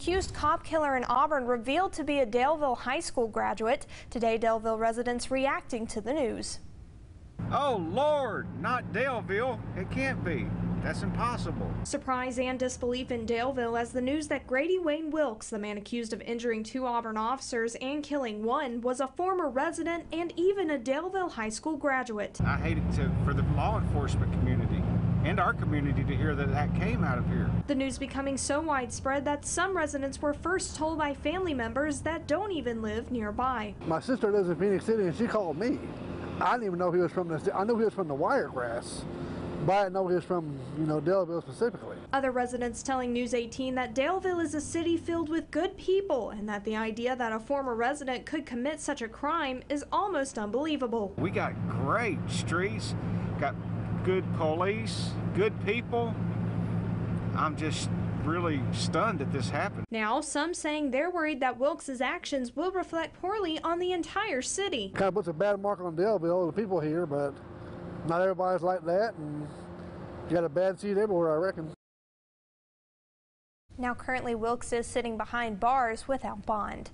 Accused cop killer in Auburn revealed to be a Daleville High School graduate. Today, Daleville residents reacting to the news. Oh, Lord, not Daleville. It can't be. That's impossible. Surprise and disbelief in Daleville as the news that Grady Wayne Wilkes, the man accused of injuring two Auburn officers and killing one, was a former resident and even a Daleville High School graduate. I hate it to, for the law enforcement community and our community to hear that that came out of here. The news becoming so widespread that some residents were first told by family members that don't even live nearby. My sister lives in Phenix City and she called me. I didn't even know he was from the, I knew he was from the Wiregrass, but I didn't know he was from, you know, Daleville specifically. Other residents telling News 18 that Daleville is a city filled with good people and that the idea that a former resident could commit such a crime is almost unbelievable. We got great streets, got good police, good people. I'm just really stunned that this happened. Now, some saying they're worried that Wilkes' actions will reflect poorly on the entire city. Kind of puts a bad mark on Daleville, the people here, but not everybody's like that, and you got a bad seat everywhere, I reckon. Now, currently, Wilkes is sitting behind bars without bond.